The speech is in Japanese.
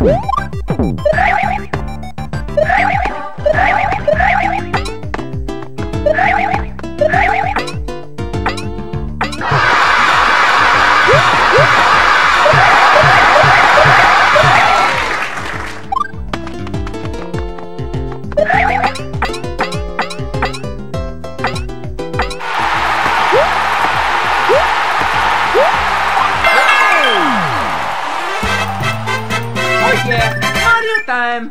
Woo! time.